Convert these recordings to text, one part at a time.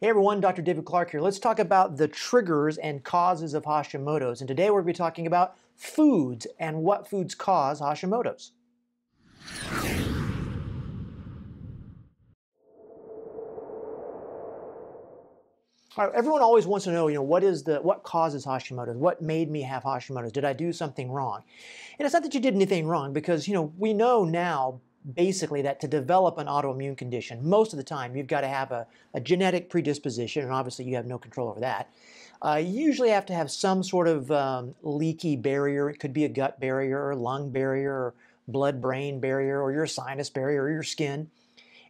Hey everyone, Dr. David Clark here. Let's talk about the triggers and causes of Hashimoto's. And today we're going to be talking about foods and what foods cause Hashimoto's. All right, everyone always wants to know, you know, what is the what causes Hashimoto's? What made me have Hashimoto's? Did I do something wrong? And it's not that you did anything wrong because, you know, we know now basically that to develop an autoimmune condition, most of the time you've got to have a, a genetic predisposition, and obviously you have no control over that. Uh, you usually have to have some sort of um, leaky barrier. It could be a gut barrier, or lung barrier, or blood-brain barrier, or your sinus barrier, or your skin.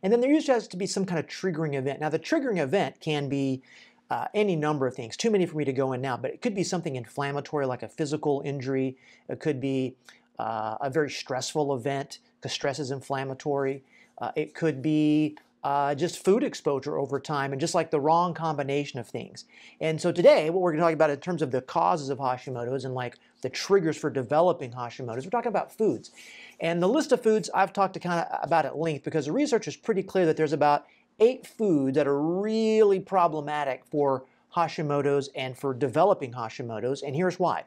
And then there usually has to be some kind of triggering event. Now, the triggering event can be uh, any number of things. Too many for me to go in now, but it could be something inflammatory like a physical injury. It could be uh, a very stressful event because stress is inflammatory. Uh, it could be uh, just food exposure over time and just like the wrong combination of things. And so today, what we're going to talk about in terms of the causes of Hashimoto's and like the triggers for developing Hashimoto's, we're talking about foods. And the list of foods I've talked to kind of about at length because the research is pretty clear that there's about eight foods that are really problematic for Hashimoto's and for developing Hashimoto's. And here's why.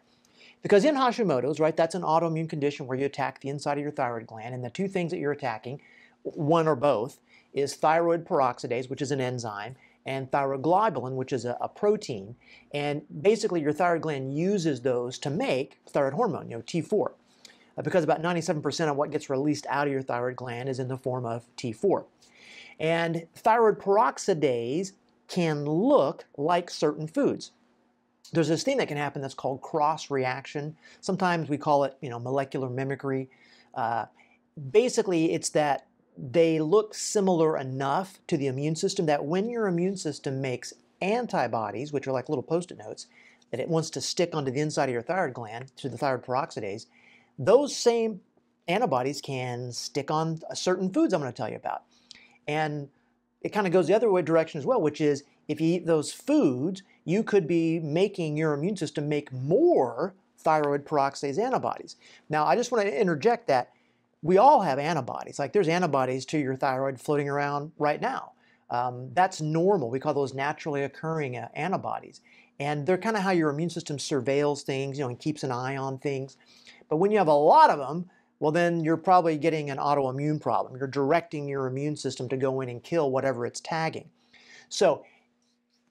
Because in Hashimoto's, right, that's an autoimmune condition where you attack the inside of your thyroid gland, and the two things that you're attacking, one or both, is thyroid peroxidase, which is an enzyme, and thyroglobulin, which is a, a, protein. And basically, your thyroid gland uses those to make thyroid hormone, you know, T4. Uh, because about 97% of what gets released out of your thyroid gland is in the form of T4. And thyroid peroxidase can look like certain foods there's this thing that can happen that's called cross reaction. Sometimes we call it, you know, molecular mimicry. Uh, basically, it's that they look similar enough to the immune system that when your immune system makes antibodies, which are like little post-it notes, that it wants to stick onto the inside of your thyroid gland to the thyroid peroxidase, those same antibodies can stick on certain foods I'm going to tell you about. And it kind of goes the other way direction as well, which is if you eat those foods, you could be making your immune system make more thyroid peroxidase antibodies. Now, I just want to interject that we all have antibodies. Like there's antibodies to your thyroid floating around right now. Um, that's normal. We call those naturally occurring uh, antibodies. And they're kind of how your immune system surveils things, you know, and keeps an eye on things. But when you have a lot of them, well, then you're probably getting an autoimmune problem. You're directing your immune system to go in and kill whatever it's tagging. So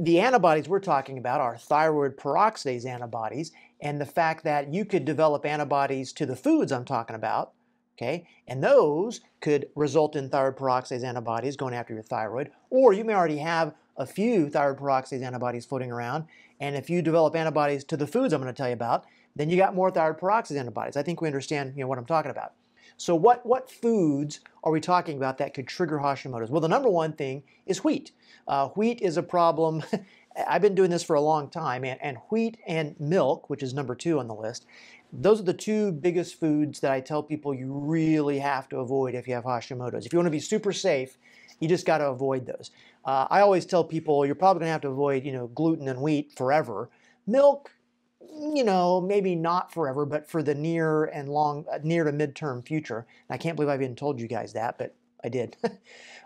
the antibodies we're talking about are thyroid peroxidase antibodies, and the fact that you could develop antibodies to the foods I'm talking about, okay, and those could result in thyroid peroxidase antibodies going after your thyroid, or you may already have a few thyroid peroxidase antibodies floating around, and if you develop antibodies to the foods I'm going to tell you about, then you got more thyroid peroxidase antibodies. I think we understand you know, what I'm talking about. So what, what foods are we talking about that could trigger Hashimoto's? Well, the number one thing is wheat. Uh, wheat is a problem. I've been doing this for a long time, and, and wheat and milk, which is number two on the list, those are the two biggest foods that I tell people you really have to avoid if you have Hashimoto's. If you want to be super safe, you just got to avoid those. Uh, I always tell people you're probably going to have to avoid, you know, gluten and wheat forever. Milk, you know, maybe not forever, but for the near and long, uh, near to midterm future. And I can't believe I've even told you guys that, but I did.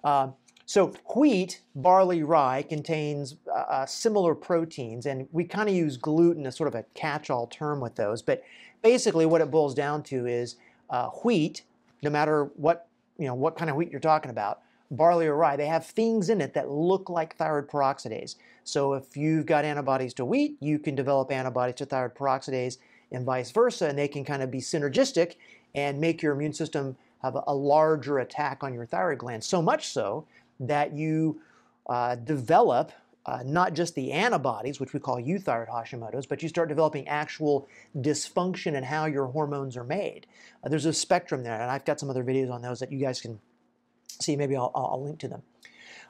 uh, so wheat, barley, rye contains uh, similar proteins, and we kind of use gluten as sort of a catch-all term with those. But basically, what it boils down to is uh, wheat, no matter what you know what kind of wheat you're talking about, barley or rye, they have things in it that look like thyroid peroxidase. So if you've got antibodies to wheat, you can develop antibodies to thyroid peroxidase and vice versa, and they can kind of be synergistic and make your immune system have a larger attack on your thyroid gland. So much so that you uh, develop uh, not just the antibodies, which we call euthyroid Hashimoto's, but you start developing actual dysfunction in how your hormones are made. Uh, there's a spectrum there, and I've got some other videos on those that you guys can see. Maybe I'll, I'll link to them.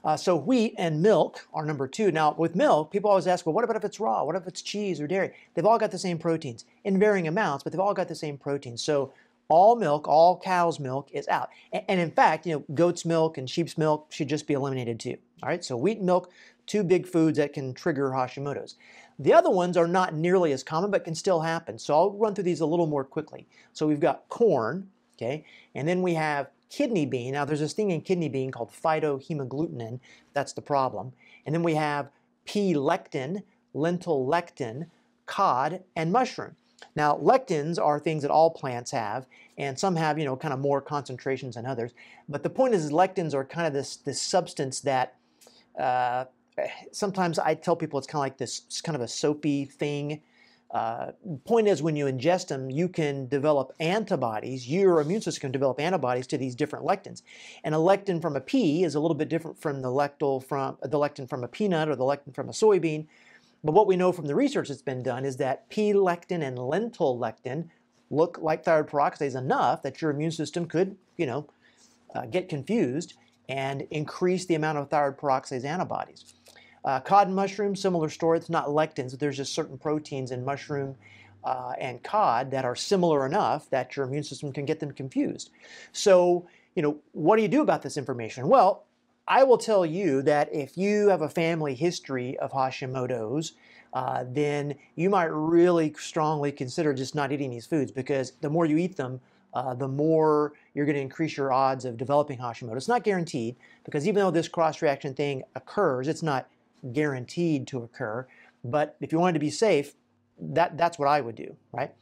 Uh, so wheat and milk are number two. Now with milk, people always ask, well, what about if it's raw? What if it's cheese or dairy? They've all got the same proteins in varying amounts, but they've all got the same proteins. So all milk, all cow's milk is out. And, and in fact, you know, goat's milk and sheep's milk should just be eliminated too. All right, so wheat and milk, two big foods that can trigger Hashimoto's. The other ones are not nearly as common, but can still happen. So I'll run through these a little more quickly. So we've got corn, okay, and then we have kidney bean. Now, there's this thing in kidney bean called phytohemagglutinin. That's the problem. And then we have pea lectin, lentil lectin, cod, and mushroom. Now, lectins are things that all plants have, and some have, you know, kind of more concentrations than others. But the point is, lectins are kind of this, this substance that uh, sometimes I tell people it's kind of like this kind of a soapy thing. Uh, point is, when you ingest them, you can develop antibodies. Your immune system can develop antibodies to these different lectins. And a lectin from a pea is a little bit different from the from the lectin from a peanut or the lectin from a soybean. But what we know from the research that's been done is that pea lectin and lentil lectin look like thyroid peroxidase enough that your immune system could, you know, uh, get confused and increase the amount of thyroid peroxidase antibodies. Uh, cod and mushroom, similar story. It's not lectins, but there's just certain proteins in mushroom uh, and cod that are similar enough that your immune system can get them confused. So, you know, what do you do about this information? Well, I will tell you that if you have a family history of Hashimoto's, uh, then you might really strongly consider just not eating these foods because the more you eat them, uh, the more you're going to increase your odds of developing Hashimoto. It's not guaranteed because even though this cross reaction thing occurs, it's not guaranteed to occur. But if you wanted to be safe, that, that's what I would do, right?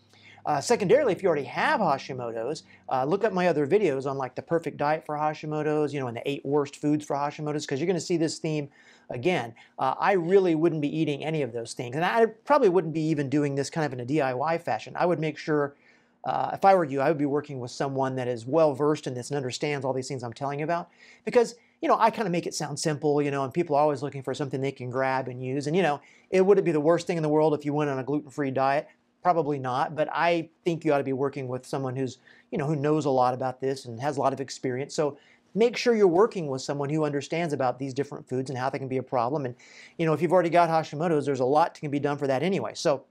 Uh, secondarily, if you already have Hashimoto's, uh, look at my other videos on like the perfect diet for Hashimoto's, you know, and the eight worst foods for Hashimoto's, because you're going to see this theme again. Uh, I really wouldn't be eating any of those things. And I probably wouldn't be even doing this kind of in a DIY fashion. I would make sure, uh, if I were you, I would be working with someone that is well versed in this and understands all these things I'm telling you about. Because you know, I kind of make it sound simple, you know, and people are always looking for something they can grab and use. And, you know, it wouldn't be the worst thing in the world if you went on a gluten free diet. Probably not, but I think you ought to be working with someone who's, you know, who knows a lot about this and has a lot of experience. So make sure you're working with someone who understands about these different foods and how they can be a problem. And, you know, if you've already got Hashimoto's, there's a lot that can be done for that anyway. So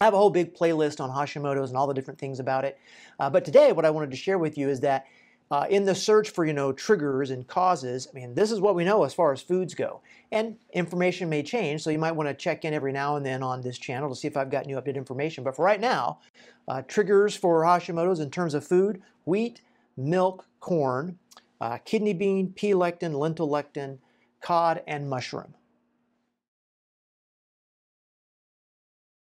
I have a whole big playlist on Hashimoto's and all the different things about it. Uh, but today, what I wanted to share with you is that uh, in the search for you know triggers and causes i mean this is what we know as far as foods go. And information may change so you might want to check in every now and then on this channel to see if i've got new updated information. But for right now uh, triggers for hashimoto's in terms of food wheat milk corn uh, kidney bean pea lectin lentil lectin cod and mushroom